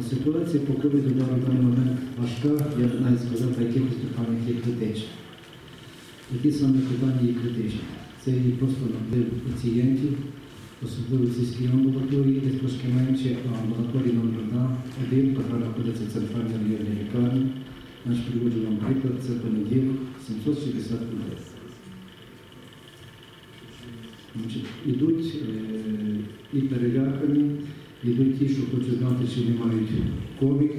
Ситуація по ковіду на момент важка, я навіть сказав, по якихось питаннях є критична. Які саме питання є критичні? Це є просто наплив пацієнтів, особливо в сільській амбулаторії, десь трошки менше, а амбулаторії номер 1, один, яка знаходиться в центральній районній лікарні. Наш приводжу вам приклад, це понеділок, 760 людей. Значить, ідуть е, і перелякані, ідуть ті, що хочуть знати, чи вони мають ковід,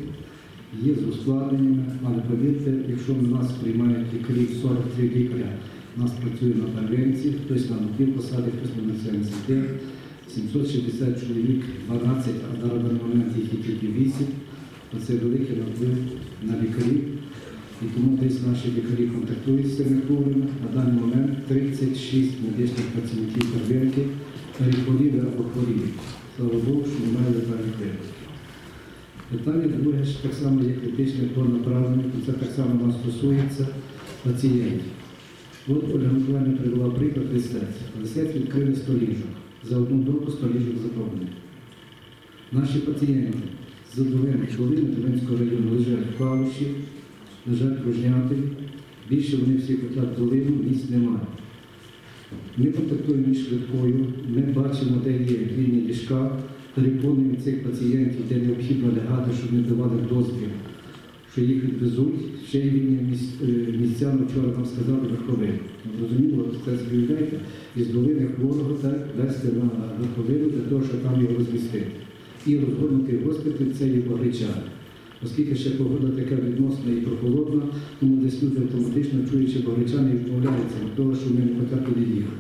є з ускладненнями, але повірте, якщо нас приймають лікарів 43 лікаря, нас працює на первинці, хтось на пів посади, хтось на 75, 760 чоловік, 12, а на даний момент їх тільки 8, то це великий наплив на лікарів. І тому десь наші лікарі контактують з цими хворими. На даний момент 36 медичних працівників первинки перехворіли або хворіють. Богу, що немає летальних. Питання друге так само є критичне по направленню, це так само нас стосується пацієнтів. От Ольга Миколаївна привела приклад Лисець. Лисець відкрили 100 ліжок. За одну добу 100 ліжок заповнені. Наші пацієнти з долини, долини Долинського району лежать в Калуші, лежать в Рожнятові. Більше вони всі хотять долину, місць немає. Ми контактуємо із швидкою, ми бачимо, де є вільні ліжка, переконуємо цих пацієнтів, де необхідно лягати, щоб не давали дозвіл, що їх відвезуть. Ще є вільні е, місця, ми вчора нам сказали верховину. Зрозуміло, це уявляєте, із долини хворого вести на верховину для того, щоб там його розмістити. І розгорнути госпіталь це є Погречани. Оскільки ще погода така відносна і прохолодна, тому десь люди автоматично чуючи Погречани відмовляються від того, що ми не туди їхати.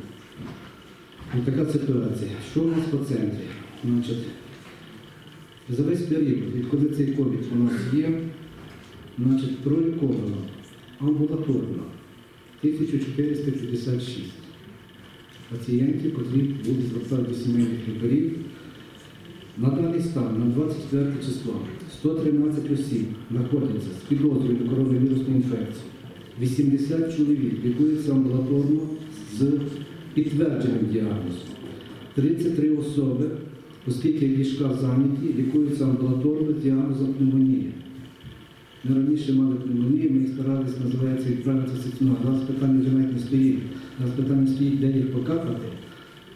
Ось така ситуація. Що у нас по центрі? Значить, за весь період, відколи цей ковід у нас є, значить, проліковано амбулаторно 1456 пацієнтів, котрі будуть звертати до сімейних лікарів. На даний стан, на 24 число, 113 осіб знаходяться з підозрою на коронавірусну інфекцію. 80 чоловік лікуються амбулаторно з підтвердженим діагнозом. 33 особи, оскільки ліжка зайняті, лікуються амбулаторно з діагнозом пневмонія. Ми раніше мали пневмонію, ми їх старалися, називається відправити в стаціонар. Зараз питання вже навіть не стоїть. Зараз питання стоїть, де їх покапати.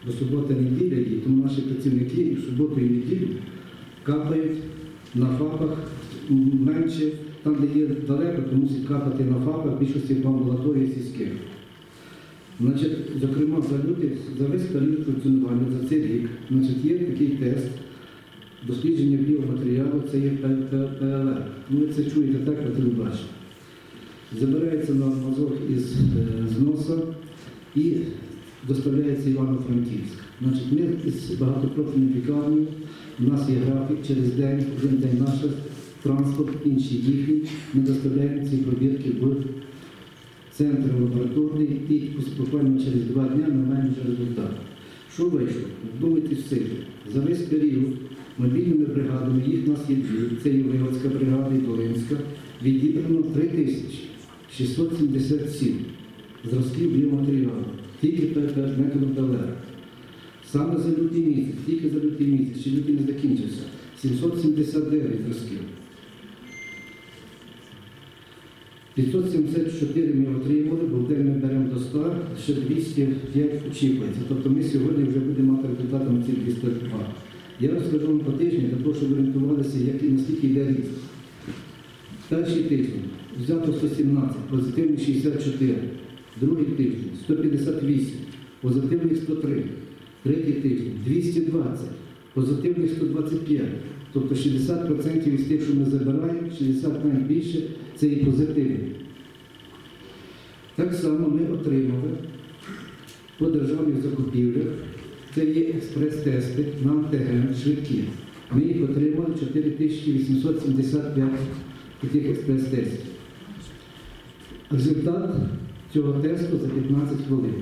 Бо субота неділя є, тому наші працівники і в суботу і в неділю капають на ФАПах менше, там, де є далеко, то мусить капати на ФАПах, в більшості по амбулаторії сільських. Значить, зокрема, за люди, за весь період функціонування, за цей рік, значить, є такий тест, дослідження біоматеріалу, це є ПЛР. Ви це чуєте так по телебаченню. Забирається на мазок із е, з носа і доставляється Івано-Франківськ. Значить, ми з багатопрофільною лікарнею, у нас є графік через день, один день наш транспорт, інший їхній. Ми доставляємо ці пробірки в центр лабораторний і буквально через два дні ми маємо вже результат. Що вийшло? Вдумайтесь в цифри. За весь період мобільними бригадами, їх у нас є дві, це Європейська бригада і Долинська, відібрано 3677 зразків біоматеріалу, тільки перед методом ПЛР. Саме за лютий місяць, тільки за лютий місяць, ще лютий не закінчився, 779 зразків. 574 ми отримали, бо день ми беремо до 100, ще 205 очікується. Тобто ми сьогодні вже будемо мати результати на ці 202. Я розкажу вам по тижні, для того, щоб орієнтувалися, як і наскільки йде ріст. Перший тиждень взято 117, позитивних 64. Другий тиждень 158, позитивних 103. Третій тиждень 220, позитивних 125. Тобто 60% із тих, що ми забираємо, 60 навіть більше, це і позитивні. Так само ми отримали по державних закупівлях, це є експрес-тести на антиген швидкі. Ми їх отримали 4875 таких експрес-тестів. Результат цього тесту за 15 хвилин.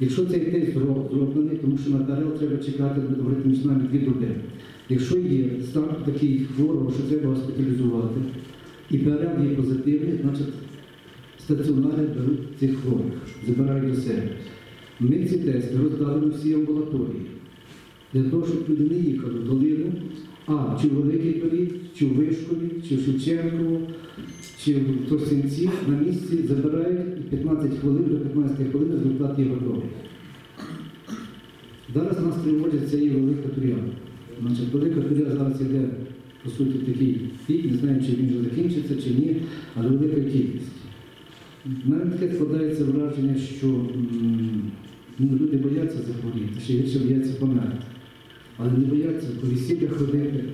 Якщо цей тест зро- зроблений, тому що на ДРЛ треба чекати, між нами дві доби. Якщо є стан такий хворого, що треба госпіталізувати, і ПРЛ є позитивний, значить стаціонари беруть цих хворих, забирають до себе. Ми ці тести роздали на всі амбулаторії. Для того, щоб люди не їхали долину, А чи в Великій Турі, чи в Вишкові, чи в Шевченкову, чи в Тростянці на місці забирають і 15 хвилин до 15 хвилин результат є готовий. Зараз нас тривожить це і велика туря. Значить, велика туря зараз іде, по суті, такий пік, не знаю, чи він вже закінчиться, чи ні, але велика кількість. У мене таке складається враження, що м, ну, люди бояться захворіти, ще більше бояться померти. Але не бояться по весілля ходити,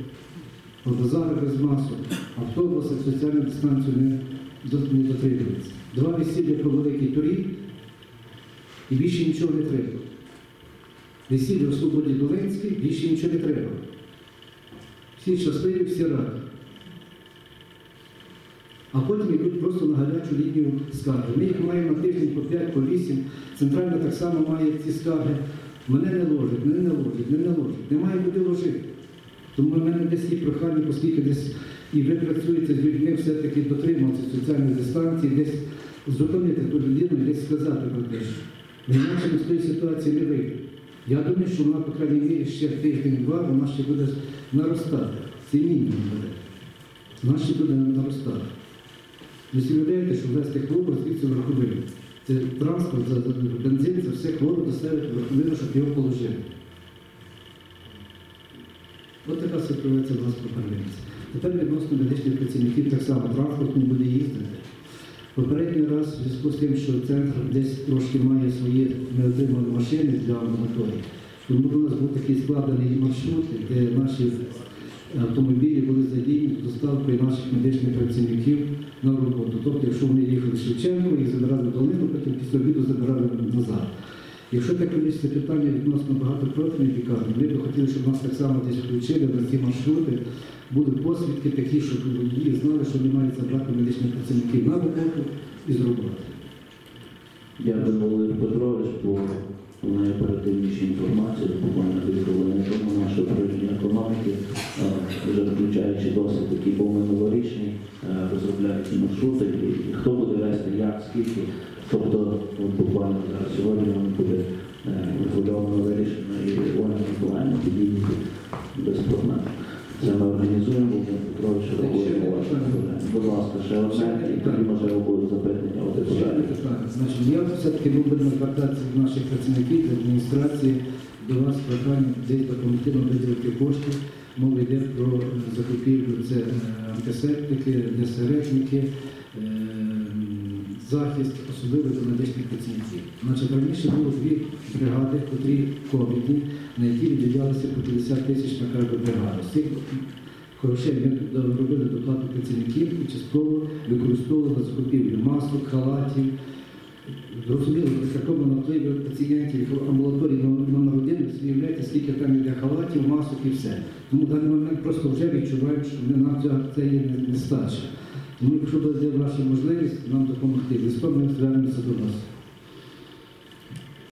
по базарах без масок, автобуси, соціальну дистанцію не, дотримуються. Два весілля по великій турі і більше нічого не треба. Весілля у Свободі Долинській, більше нічого не треба. Всі щасливі, всі раді. А потім йдуть просто на гарячу лінію скарги. Ми їх маємо на тиждень по 5, по 8. Центральна так само має ці скарги. Мене не ложать, мене не ложать, мене не ложать. Немає куди ложити. Тому в мене десь є прохання, оскільки десь і ви працюєте з людьми, все-таки дотримуватися соціальної дистанції, десь зупинити ту людину і десь сказати про те, що інакше з тої ситуації не вийдемо. Я думаю, що вона, по крайній мірі, ще тиждень-два, вона ще буде наростати. Це мінімум буде. Вона ще буде наростати. Ви уявляєте, що ввести хворобу звідси в верховину. Це транспорт, за бензин, це все хворобу доставити в верховину, щоб його положили. От така ситуація в нас пропонується. Тепер відносно медичних працівників так само транспорт не буде їздити. Попередній раз в зв'язку з тим, що центр десь трошки має свої неотримані машини для амбулаторії, тому у нас був такий складений маршрут, де наші автомобілі були задіяні з доставкою наших медичних працівників на роботу. Тобто, якщо вони їхали Шевченко, їх забирали в долину, потім після обіду забирали назад. Якщо таке вирішиться питання відносно багатопрофільної лікарні, ми б хотіли, щоб нас так само десь включили на ці маршрути, були посвідки такі, щоб водії знали, що вони мають забрати медичних працівників на роботу і з роботи. Дякую, Володимир Петрович, по найоперативнішій інформації, буквально хвилини тому нашої управління економіки, е, вже включаючи досить такий був минулорічний, е, маршрути, і, хто буде вести, як, скільки. Тобто, от буквально зараз сьогодні воно буде е, вирішено і Ольга Миколаївна підійде без проблем. Це ми організуємо, Володимир Петрович рахуємо. Будь ласка, ще одне, і тоді може будуть запитання депутатів. питання. Значить, я все-таки був би звертатися до наших працівників, до адміністрації, до вас прохання десь допомогти комітету виділити кошти. Мова йде про закупівлю це е, антисептики, десеретники, е, захист, особливих медичних працівників. Значить, раніше було дві бригади, котрі ковідні, на які відділялися по 50 тисяч на кожну бригаду. З цих грошей ми робили доплату працівників і частково використовували на закупівлю масок, халатів. Зрозуміло, при такому напливі пацієнтів в амбулаторії скільки там для халатів, масок і все. Тому в даний момент просто вже відчуваємо, що ми нам цього це є не, не стача. Тому якщо буде ваша можливість нам допомогти, листом ми звернемося до вас.